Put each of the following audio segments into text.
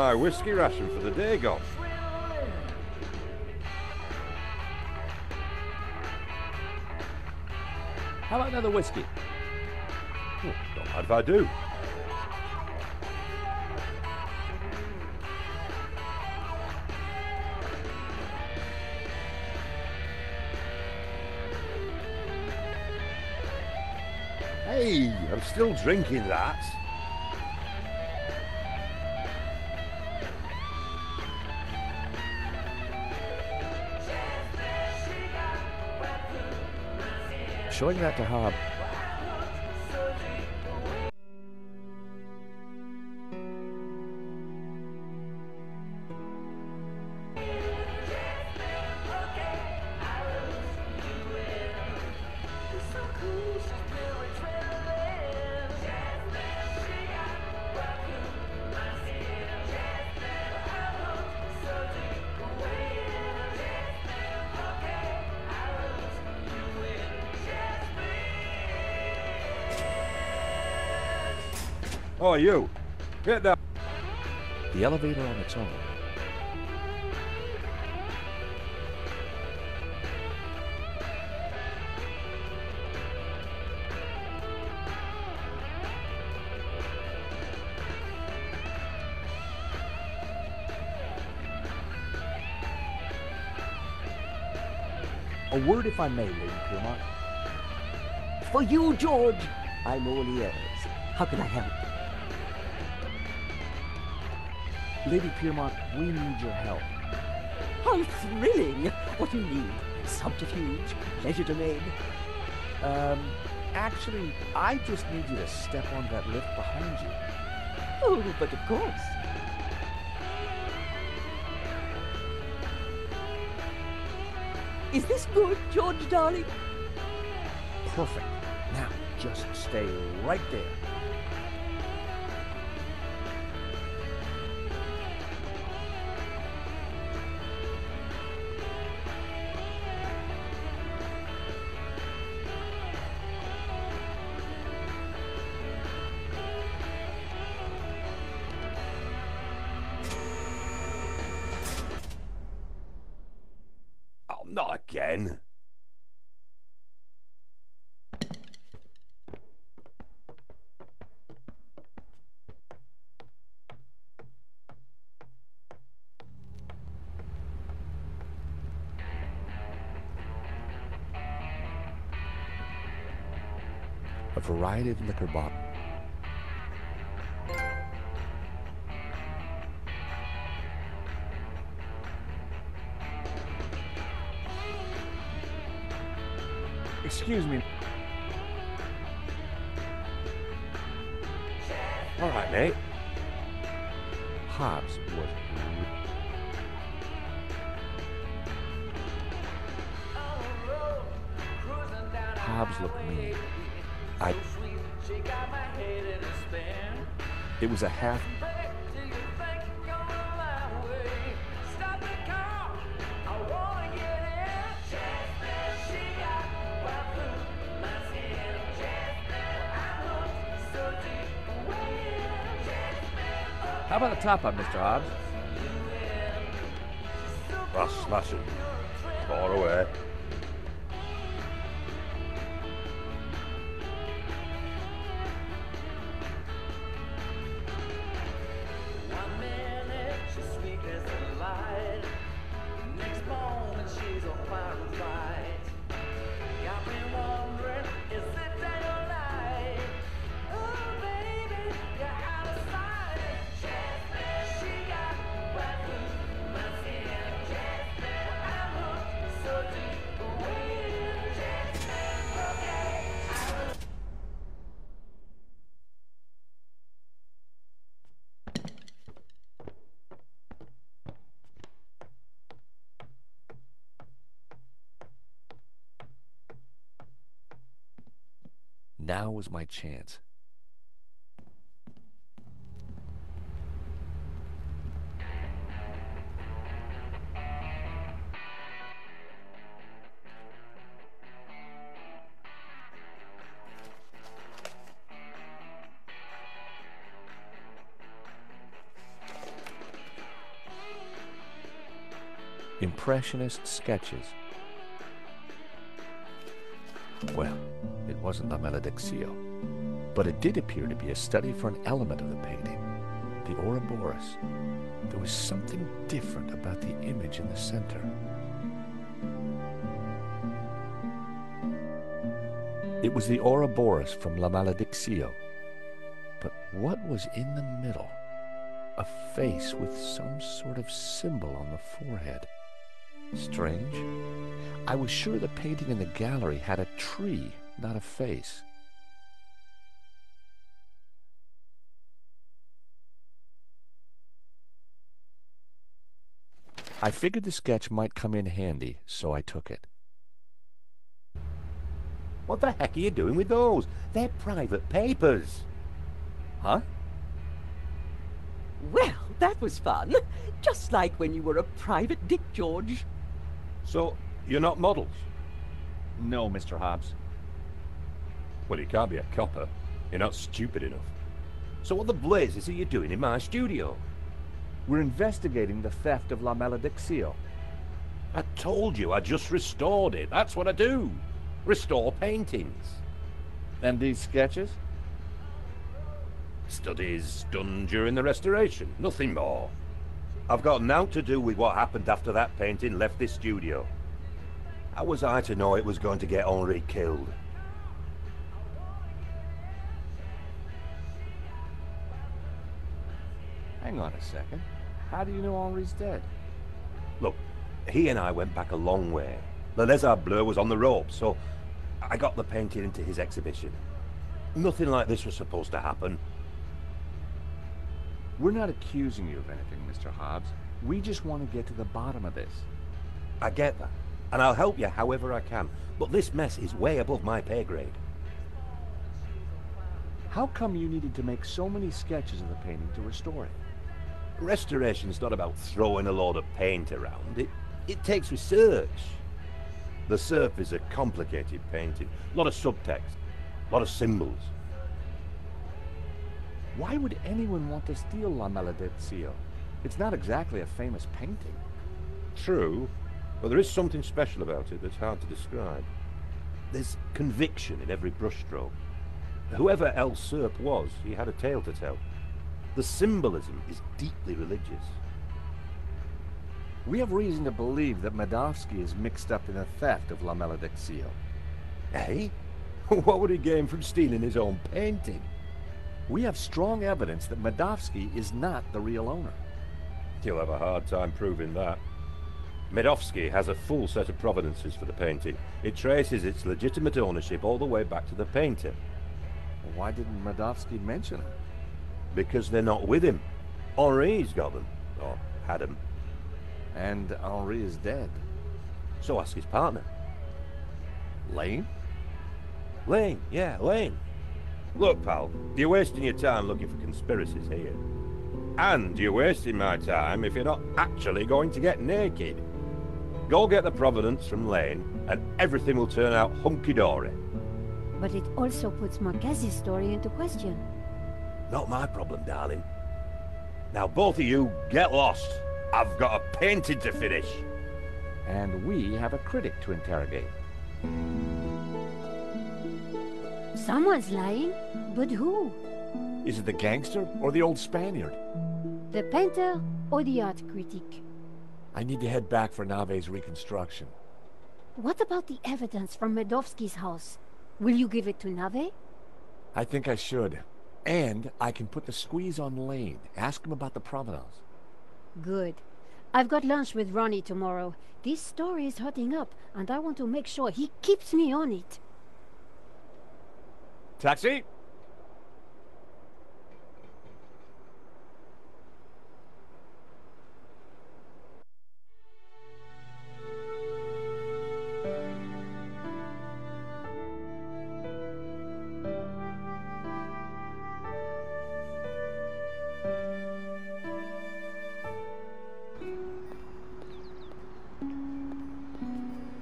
My whiskey ration for the day gone. How about another whiskey? Oh, not mind if I do. Hey, I'm still drinking that. Showing that to Hob. Oh, you. Get that. The elevator on its own. A word, if I may, Lady Piermont. For you, George, I'm all ears. How can I help? Lady Piermont, we need your help. How thrilling! What do you need? Subterfuge? Legerdemain? Um, actually, I just need you to step on that lift behind you. Oh, but of course. Is this good, George, darling? Perfect. Now, just stay right there. Not again. A variety of liquor bottles. Excuse me. All right, mate. Hobbs was. Hobbs looked mean. I. It was a half. How about the top up, Mr. Hobbs? That's smashing. Far away. Now was my chance. Impressionist sketches. Well, it wasn't La Maledicció, but it did appear to be a study for an element of the painting, the Ouroboros. There was something different about the image in the center. It was the Ouroboros from La Maledicció. But what was in the middle? A face with some sort of symbol on the forehead. Strange. I was sure the painting in the gallery had a tree, not a face. I figured the sketch might come in handy, so I took it. What the heck are you doing with those? They're private papers. Huh? Well, that was fun. Just like when you were a private Dick George. So, you're not models? No, Mr. Hobbs. Well, you can't be a copper. You're not stupid enough. So what the blazes are you doing in my studio? We're investigating the theft of La Maledicció. I told you I just restored it. That's what I do. Restore paintings. And these sketches? Studies done during the restoration. Nothing more. I've got naught to do with what happened after that painting left this studio. How was I to know it was going to get Henri killed? Hang on a second. How do you know Henri's dead? Look, he and I went back a long way. The Lézard Bleu was on the ropes, so I got the painting into his exhibition. Nothing like this was supposed to happen. We're not accusing you of anything, Mr. Hobbs. We just want to get to the bottom of this. I get that, and I'll help you however I can, but this mess is way above my pay grade. How come you needed to make so many sketches of the painting to restore it? Restoration's not about throwing a load of paint around. It, it takes research. The surface is a complicated painting. A lot of subtext. A lot of symbols. Why would anyone want to steal La Maledicció? It's not exactly a famous painting. True, but there is something special about it that's hard to describe. There's conviction in every brushstroke. Whoever El Serp was, he had a tale to tell. The symbolism is deeply religious. We have reason to believe that Medovsky is mixed up in the theft of La Maledicció. Eh? What would he gain from stealing his own painting? We have strong evidence that Medovsky is not the real owner. He'll have a hard time proving that. Medovsky has a full set of provenances for the painting. It traces its legitimate ownership all the way back to the painter. Why didn't Medovsky mention it? Because they're not with him. Henri's got them. Or had them. And Henri is dead. So ask his partner. Laine? Laine, yeah, Laine. Look, pal, you're wasting your time looking for conspiracies here. And you're wasting my time if you're not actually going to get naked. Go get the provenance from Laine, and everything will turn out hunky-dory. But it also puts Marquez's story into question. Not my problem, darling. Now both of you, get lost. I've got a painting to finish. And we have a critic to interrogate. Someone's lying, but who? Is it the gangster or the old Spaniard? The painter or the art critic? I need to head back for Navet's reconstruction. What about the evidence from Medovsky's house? Will you give it to Nave? I think I should. And I can put the squeeze on Laine. Ask him about the provenance. Good. I've got lunch with Ronnie tomorrow. This story is hotting up, and I want to make sure he keeps me on it. Taxi!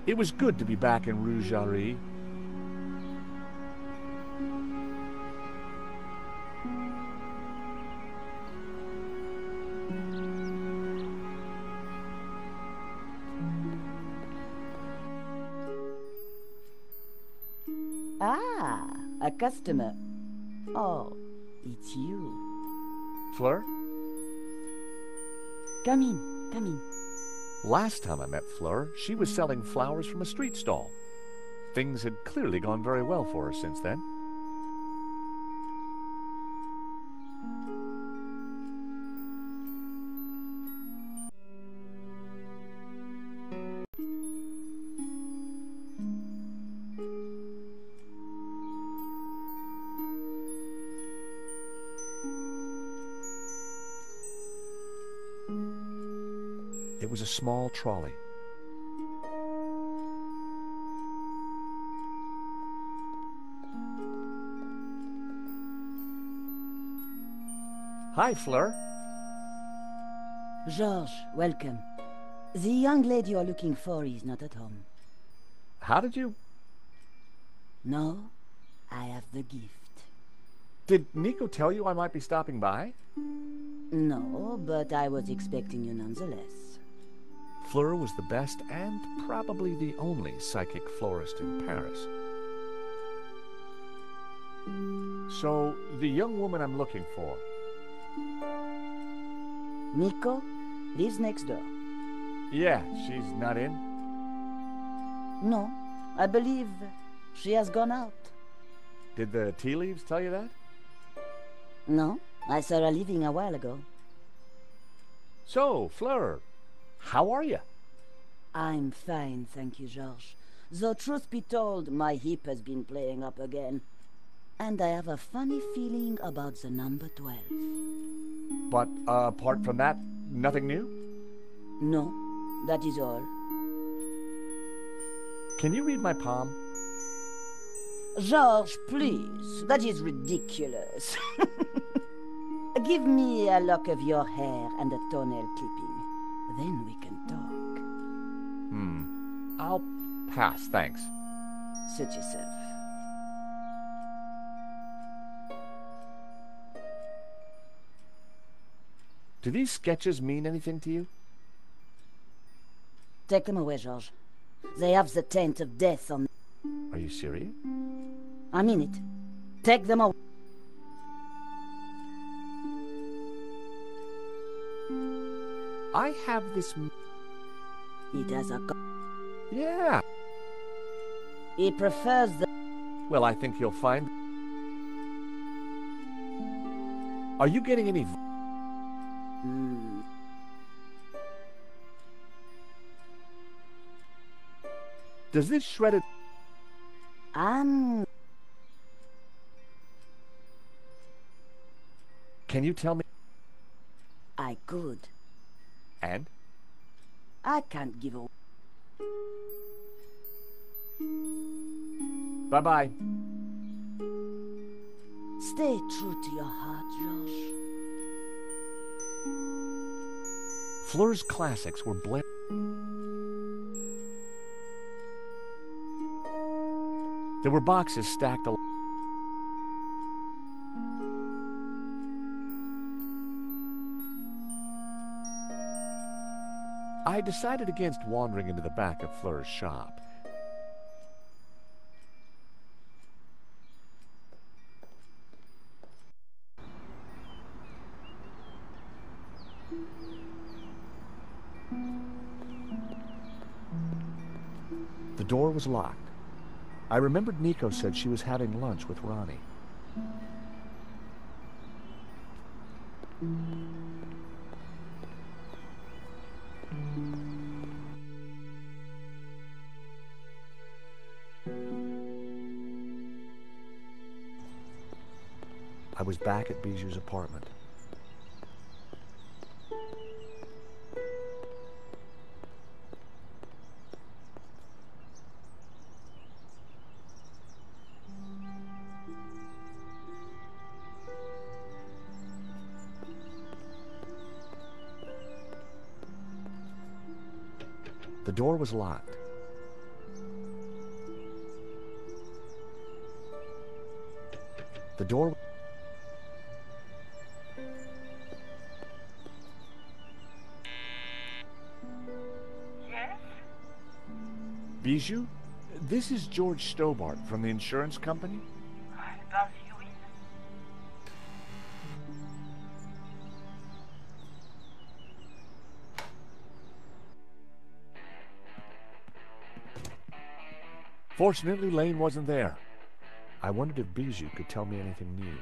It was good to be back in Rougerie. Ah, a customer. Oh, it's you. Fleur? Come in, come in. Last time I met Fleur, she was selling flowers from a street stall. Things had clearly gone very well for her since then. It was a small trolley. Hi, Fleur. Georges, welcome. The young lady you're looking for is not at home. How did you... No, I have the gift. Did Nico tell you I might be stopping by? No, but I was expecting you nonetheless. Fleur was the best and probably the only psychic florist in Paris. So, the young woman I'm looking for, Nico lives next door. yeah, she's not in? No, I believe she has gone out. Did the tea leaves tell you that? No, I saw her leaving a while ago. So, Fleur, how are you? I'm fine, thank you, Georges. Though truth be told, my hip has been playing up again. And I have a funny feeling about the number 12. But uh, apart from that, nothing new? No, that is all. Can you read my palm? Georges, please, that is ridiculous. Give me a lock of your hair and a toenail clipping. Then we can talk. Hmm. I'll pass, thanks. Suit yourself. Do these sketches mean anything to you? Take them away, George. They have the taint of death on Are you serious? I mean it. Take them away. I have this. It has a... Yeah. He prefers the... Well, I think you'll find. Are you getting any. Hmm. Does this shredded. I'm... Can you tell me? I could. And? I can't give away. Bye bye. Stay true to your heart, Josh. Fleur's classics were bla There were boxes stacked al- I decided against wandering into the back of Fleur's shop. The door was locked. I remembered Nico said she was having lunch with Ronnie. Was back at Bijou's apartment. The door was locked. The door. Bijou, this is George Stobbart from the insurance company. I you. Fortunately, Laine wasn't there. I wondered if Bijou could tell me anything new.